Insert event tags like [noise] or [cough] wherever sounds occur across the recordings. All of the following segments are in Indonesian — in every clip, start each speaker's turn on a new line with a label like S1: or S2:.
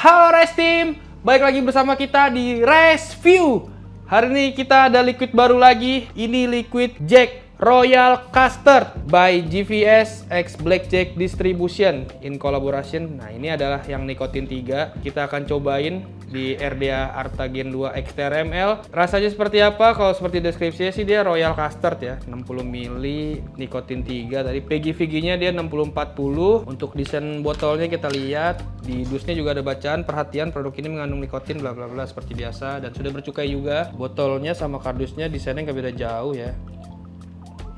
S1: Halo Race Team, balik lagi bersama kita di Race View. Hari ini kita ada liquid baru lagi. Ini liquid Jack Royal Custard by GVS X Blackjack Distribution in collaboration. Nah, ini adalah yang nikotin 3. Kita akan cobain di RDA Arta Gen 2 XTRML. Rasanya seperti apa? Kalau seperti deskripsinya sih dia Royal Custard ya, 60 ml nikotin 3. Tadi PG-VG-nya dia 6040. Untuk desain botolnya kita lihat di dusnya juga ada bacaan perhatian produk ini mengandung nikotin bla bla bla seperti biasa dan sudah bercukai juga. Botolnya sama kardusnya desainnya nggak beda jauh ya.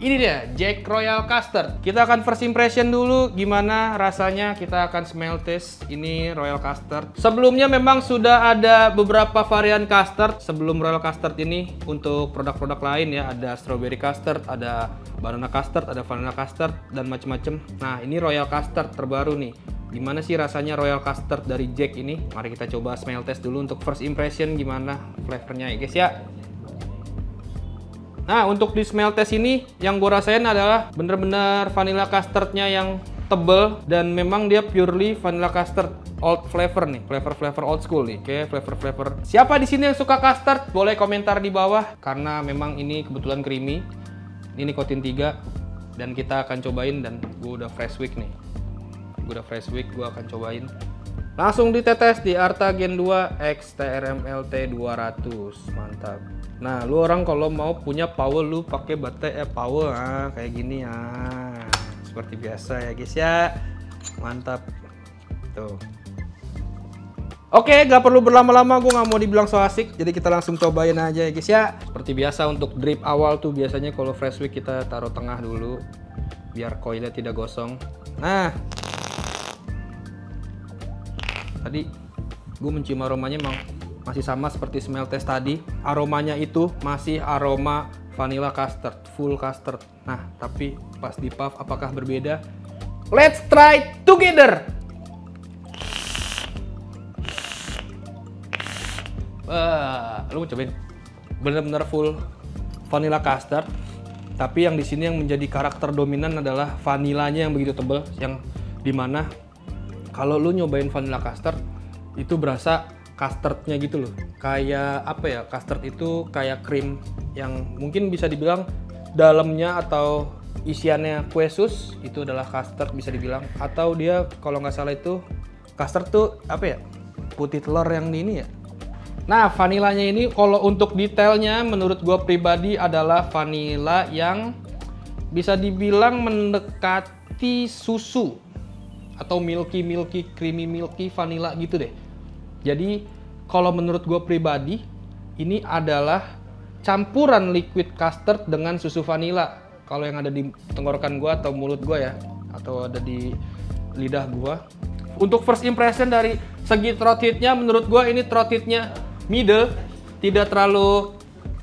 S1: Ini dia, Jack Royal Custard. Kita akan first impression dulu gimana rasanya. Kita akan smell test ini Royal Custard. Sebelumnya memang sudah ada beberapa varian custard sebelum Royal Custard ini untuk produk-produk lain ya. Ada strawberry custard, ada banana custard, ada vanilla custard dan macam-macam. Nah, ini Royal Custard terbaru nih. Gimana sih rasanya Royal Custard dari Jack ini? Mari kita coba smell test dulu untuk first impression gimana flavornya ya guys ya. Nah, untuk di smell test ini yang gue rasain adalah bener-bener vanilla custardnya yang tebel dan memang dia purely vanilla custard old flavor nih, flavor-flavor old school nih. Oke, flavor-flavor. Siapa di sini yang suka custard? Boleh komentar di bawah karena memang ini kebetulan creamy. Ini nikotin 3 dan kita akan cobain dan gue udah fresh week nih. Gue udah fresh week, gue akan cobain. Langsung ditetes di Arta Gen 2 X TRMLT 200. Mantap. Nah, lu orang kalau mau punya power lu pakai baterai eh, power ah kayak gini ya. Ah. Seperti biasa ya guys ya. Mantap. Tuh. Oke, gak perlu berlama-lama, gue nggak mau dibilang so asik, jadi kita langsung cobain aja ya guys ya. Seperti biasa untuk drip awal tuh biasanya kalau fresh week kita taruh tengah dulu, biar koilnya tidak gosong. Nah, tadi gue mencium aromanya emang masih sama seperti smell test tadi. Aromanya itu masih aroma vanilla custard, full custard. Nah, tapi pas di puff apakah berbeda? Let's try together! Wah, lu mau cobain? Bener-bener full vanilla custard. Tapi yang di sini yang menjadi karakter dominan adalah vanilanya yang begitu tebal, yang di mana kalau lu nyobain vanilla custard itu berasa custardnya gitu loh. Kayak apa ya custard itu kayak krim yang mungkin bisa dibilang dalamnya atau isiannya kue sus itu adalah custard bisa dibilang. Atau dia kalau nggak salah itu custard tuh apa ya putih telur yang ini ya. Nah vanilanya ini kalau untuk detailnya menurut gue pribadi adalah vanilla yang bisa dibilang mendekati susu atau milky milky creamy milky vanilla gitu deh jadi kalau menurut gue pribadi ini adalah campuran liquid custard dengan susu vanilla kalau yang ada di tenggorokan gue atau mulut gue ya atau ada di lidah gue untuk first impression dari segi throat heatnya menurut gue ini throat heatnya middle tidak terlalu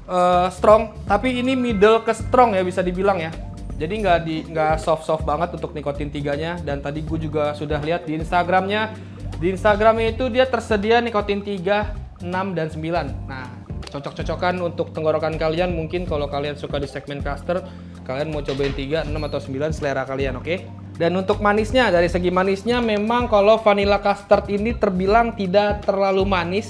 S1: uh, strong tapi ini middle ke strong ya bisa dibilang ya. Jadi nggak di nggak soft soft banget untuk nikotin tiganya. Dan tadi gue juga sudah lihat di Instagramnya di Instagramnya itu dia tersedia nikotin 3, 6 dan 9. Nah cocok-cocokan untuk tenggorokan kalian mungkin kalau kalian suka di segmen caster kalian mau cobain 3, 6 atau 9 selera kalian oke okay? dan untuk manisnya dari segi manisnya memang kalau vanilla custard ini terbilang tidak terlalu manis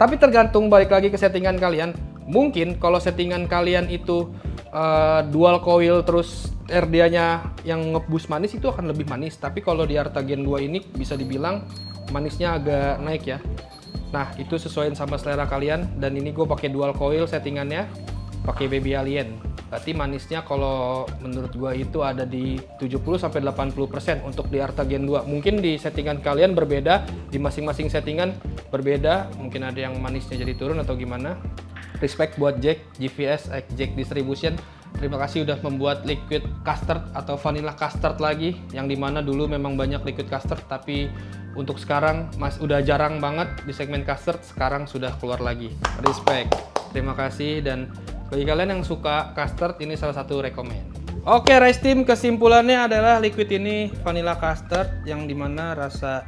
S1: tapi tergantung balik lagi ke settingan kalian mungkin kalau settingan kalian itu uh, dual coil terus RDA-nya yang ngebus manis itu akan lebih manis. Tapi kalau di Arta Gen 2 ini bisa dibilang manisnya agak naik ya. Nah, itu sesuai sama selera kalian dan ini gue pakai dual coil settingannya pakai baby alien. Berarti manisnya kalau menurut gue itu ada di 70 sampai 80% untuk di Arta Gen 2. Mungkin di settingan kalian berbeda, di masing-masing settingan berbeda. Mungkin ada yang manisnya jadi turun atau gimana respect buat Jack GVS Jack Distribution terima kasih udah membuat liquid custard atau vanilla custard lagi yang di mana dulu memang banyak liquid custard tapi untuk sekarang mas udah jarang banget di segmen custard sekarang sudah keluar lagi. Respect. Terima kasih dan bagi kalian yang suka custard ini salah satu rekomend Oke, Rice Team kesimpulannya adalah liquid ini vanilla custard yang di mana rasa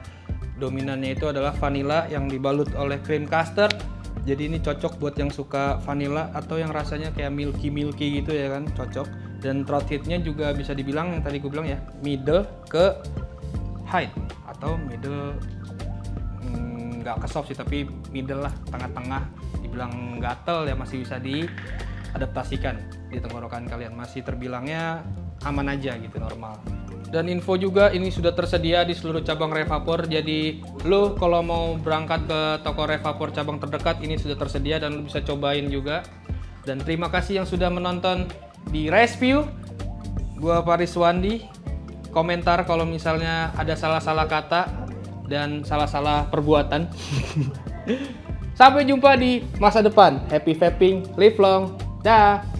S1: dominannya itu adalah vanilla yang dibalut oleh cream custard jadi ini cocok buat yang suka vanilla atau yang rasanya kayak milky milky gitu ya kan cocok. Dan throat heatnya juga bisa dibilang yang tadi gue bilang ya middle ke high atau middle hmm, nggak ke soft sih tapi middle lah tengah-tengah. Dibilang gatel ya masih bisa diadaptasikan di tenggorokan kalian. Masih terbilangnya aman aja gitu normal dan info juga ini sudah tersedia di seluruh cabang Revapor jadi lo kalau mau berangkat ke toko Revapor cabang terdekat ini sudah tersedia dan lo bisa cobain juga. Dan terima kasih yang sudah menonton di Resview gua Paris Wandi komentar kalau misalnya ada salah-salah kata dan salah-salah perbuatan. [laughs] Sampai jumpa di masa depan. Happy vaping. Live long. Dah